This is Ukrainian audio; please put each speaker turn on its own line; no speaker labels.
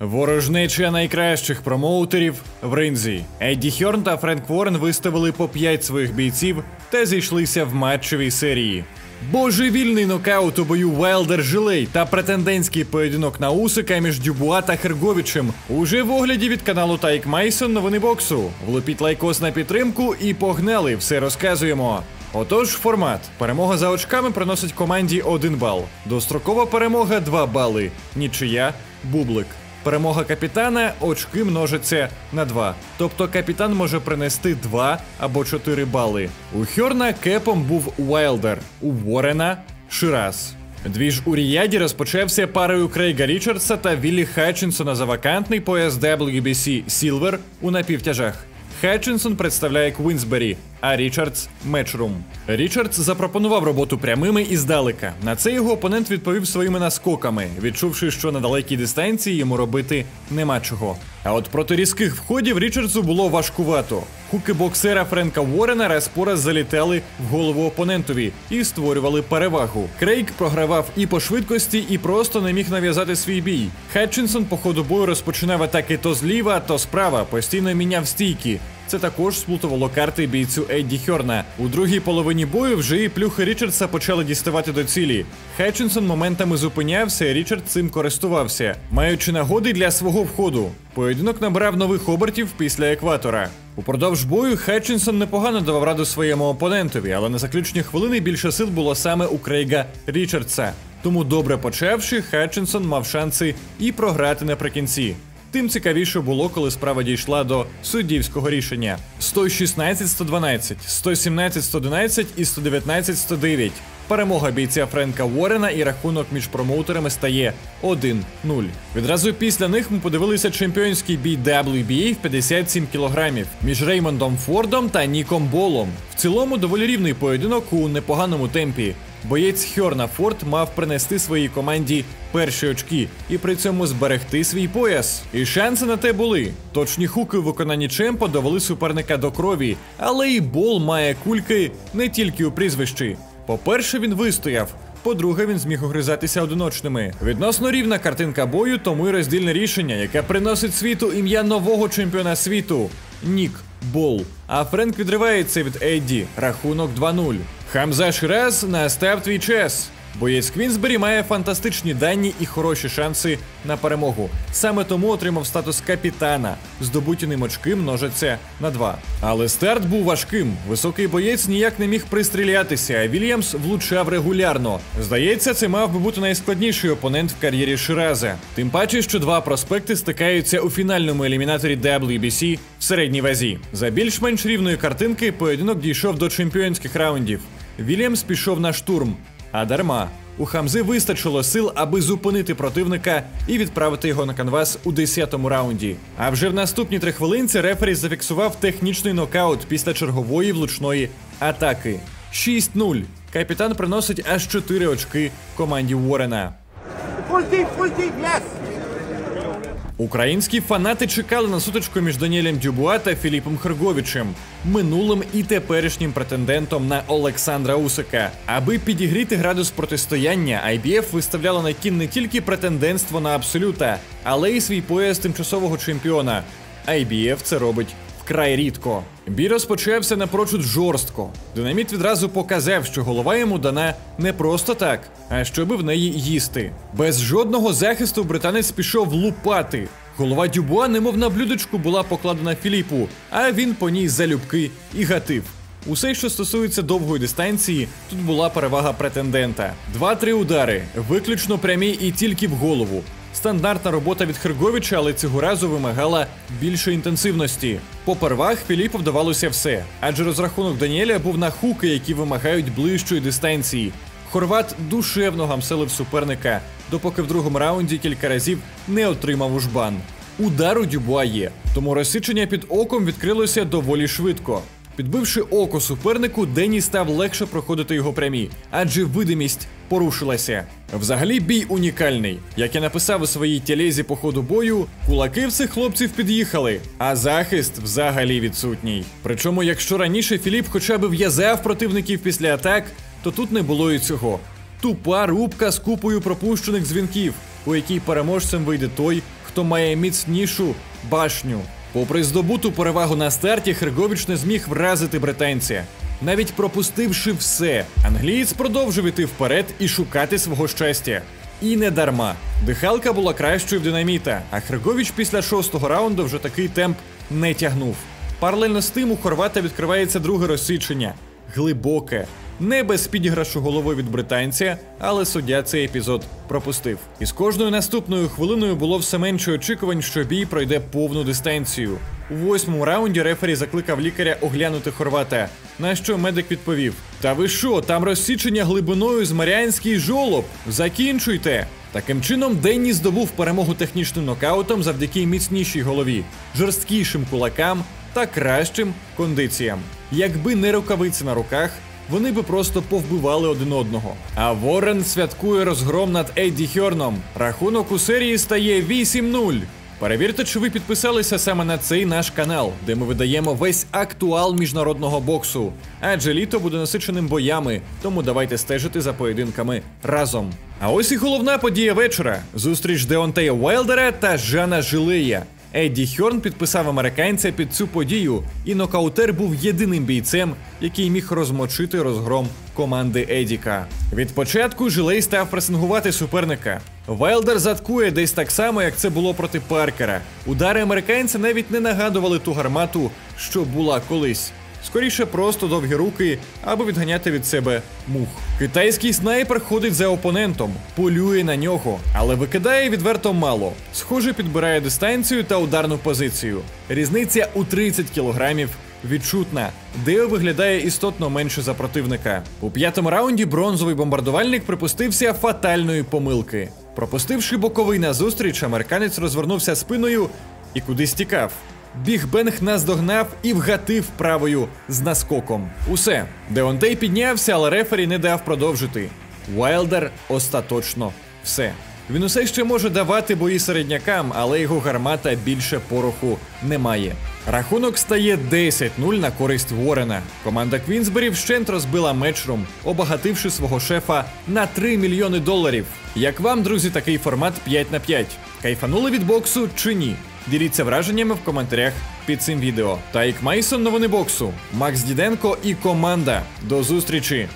Ворожнеча найкращих промоутерів в ринзі. Едді Хьорн та Френк Ворен виставили по 5 своїх бійців та зійшлися в матчевій серії. Божевільний нокаут у бою Вайлдер Чжилей та претендентський поєдинок на Усика між Дюбуа та Херговичем уже в огляді від каналу Тайк Майсон новини боксу. Влупіть лайкос на підтримку і погнали, все розказуємо. Отож, формат. Перемога за очками приносить команді 1 бал. Дострокова перемога 2 бали. Нічия бублик. Перемога капітана очки множаться на 2. Тобто капітан може принести 2 або 4 бали. У Хьорна кепом був Уайлдер, у Ворена Шираз. Двіж у Ріяді розпочався парою Крейга Річардса та Віллі Хатчинсона за вакантний пояс WBC Silver у напівтяжах. Хатчинсон представляє Queensberry, а Річардс Matchroom. Річардс запропонував роботу прямими і здалека. На це його опонент відповів своїми наскоками, відчувши, що на далекій дистанції йому робити нема чого. А от проти різких входів Річардсу було важкувато. Хуки боксера Френка Уоррена раз по раз залітали в голову опонентові і створювали перевагу. Крейг програвав і по швидкості, і просто не міг нав'язати свій бій. Хатчинсон по ходу бою розпочинав атаки то зліва, то справа, постійно міняв стійки. Це також сплутувало карти бійцю Едді Хьорна. У другій половині бою вже і плюхи Річардса почали діставати до цілі. Хетчинсон моментами зупинявся, і Річард цим користувався, маючи нагоди для свого входу. Поєдинок набрав нових обертів після екватора. Упродовж бою Хетчинсон непогано давав раду своєму опонентові, але на заключні хвилини більше сил було саме у Крейга Річардса. Тому добре почавши, Хетчинсон мав шанси і програти наприкінці. Тим цікавіше було, коли справа дійшла до суддівського рішення: 116-112, 117-111 і 119-109. Перемога бійця Френка Уоррена і рахунок між промоутерами стає 1-0. Відразу після них ми подивилися чемпіонський бій WBA в 57 кілограмів між Реймондом Фордом та Ніком Болом. В цілому доволі рівний поєдинок у непоганому темпі. Боєць Хьорна Форд мав принести своїй команді перші очки і при цьому зберегти свій пояс. І шанси на те були. Точні хуки у виконанні Чемпо довели суперника до крові, але і бол має кульки не тільки у прізвищі. По-перше, він вистояв. По-друге, він зміг огризатися одиночними. Відносно рівна картинка бою, тому й роздільне рішення, яке приносить світу ім'я нового чемпіона світу Нік Бол. А Френк відривається від Едді. Рахунок 2-0. Хамза Шираз настав твій час. Боєць Queensberry має фантастичні дані і хороші шанси на перемогу. Саме тому отримав статус капітана. Здобуті ним очки множаться на два. Але старт був важким. Високий боєць ніяк не міг пристрілятися, а Вільямс влучав регулярно. Здається, це мав би бути найскладніший опонент в кар'єрі Шираза. Тим паче, що два проспекти стикаються у фінальному елімінаторі WBC в середній вазі. За більш-менш рівної картинки поєдинок дійшов до чемпіонських раундів. Вільямс пішов на штурм. А дарма. У Хамзи вистачило сил, аби зупинити противника і відправити його на канвас у 10-му раунді. А вже в наступні три хвилинці рефері зафіксував технічний нокаут після чергової влучної атаки. 6-0. Капітан приносить аж 4 очки команді Уоррена.
Full deep, full deep, yes.
Українські фанати чекали на сутичку між Даніелем Дюбуа та Філіпом Херговичем, минулим і теперішнім претендентом на Олександра Усика. Аби підігріти градус протистояння, IBF виставляла на кін не тільки претендентство на абсолюта, але й свій пояс тимчасового чемпіона. IBF це робить вкрай рідко. Бій розпочався напрочуд жорстко. Динаміт відразу показав, що голова йому дана не просто так, а щоби в неї їсти. Без жодного захисту британець пішов лупати. Голова Дюбуа, немов на блюдечку, була покладена Філіпу, а він по ній залюбки і гатив. Усе, що стосується довгої дистанції, тут була перевага претендента. Два-три удари, виключно прямі і тільки в голову. Стандартна робота від Херговича, але цього разу вимагала більшої інтенсивності. По первах Філіпу вдавалося все, адже розрахунок Даніеля був на хуки, які вимагають ближчої дистанції. Хорват душевно гамселив суперника, допоки в другому раунді кілька разів не отримав ужбан. Удар у Дюбуа є, тому розсічення під оком відкрилося доволі швидко. Підбивши око супернику, Дені став легше проходити його прямі, адже видимість порушилася. Взагалі, бій унікальний. Як я написав у своїй тілезі по ходу бою, кулаки в цих хлопців під'їхали, а захист взагалі відсутній. Причому, якщо раніше Філіп хоча б в'язав противників після атак, то тут не було і цього. Тупа рубка з купою пропущених дзвінків, у якій переможцем вийде той, хто має міцнішу башню. Попри здобуту перевагу на старті, Херговіч не зміг вразити британця. Навіть пропустивши все, англієць продовжив іти вперед і шукати свого щастя. І не дарма. Дихалка була кращою в динаміта, а Херговіч після шостого раунду вже такий темп не тягнув. Паралельно з тим у Хорвата відкривається друге розсічення глибоке. Не без підіграшу голови від британця, але суддя цей епізод пропустив. І з кожною наступною хвилиною було все менше очікувань, що бій пройде повну дистанцію. У восьмому раунді рефері закликав лікаря оглянути хорвата. На що медик відповів: Та ви що, там розсічення глибиною з Маріанський жолоб? Закінчуйте! Таким чином, Денні здобув перемогу технічним нокаутом завдяки міцнішій голові, жорсткішим кулакам та кращим кондиціям. Якби не рукавиці на руках, вони би просто повбивали один одного. А Ворен святкує розгром над Едді Хьорном. Рахунок у серії стає 8-0. Перевірте, чи ви підписалися саме на цей наш канал, де ми видаємо весь актуал міжнародного боксу. Адже літо буде насиченим боями, тому давайте стежити за поєдинками разом. А ось і головна подія вечора: зустріч Деонтея Уайлдера та Жана Жилея. Едді Хьорн підписав американця під цю подію, і нокаутер був єдиним бійцем, який міг розмочити розгром команди Едіка. Від початку Жилей став пресингувати суперника. Вайлдер заткує десь так само, як це було проти Паркера. Удари американця навіть не нагадували ту гармату, що була колись. Скоріше просто довгі руки, аби відганяти від себе мух. Китайський снайпер ходить за опонентом, полює на нього, але викидає відверто мало. Схоже, підбирає дистанцію та ударну позицію. Різниця у 30 кілограмів відчутна. Део виглядає істотно менше за противника. У п'ятому раунді бронзовий бомбардувальник припустився фатальної помилки. Пропустивши боковий назустріч, американець розвернувся спиною і кудись тікав. Біг Бенг наздогнав і вгатив правою з наскоком. Усе. Деонтей піднявся, але рефері не дав продовжити. Уайлдер остаточно все. Він усе ще може давати бої середнякам, але його гармата більше пороху не має. Рахунок стає 10-0 на користь Ворена. Команда Queensberry вщент розбила Matchroom, обагативши свого шефа на 3 мільйони доларів. Як вам, друзі, такий формат 5 на 5? Кайфанули від боксу чи ні? Діліться враженнями в коментарях під цим відео. Тайк Майсон новини боксу, Макс Діденко і команда. До зустрічі!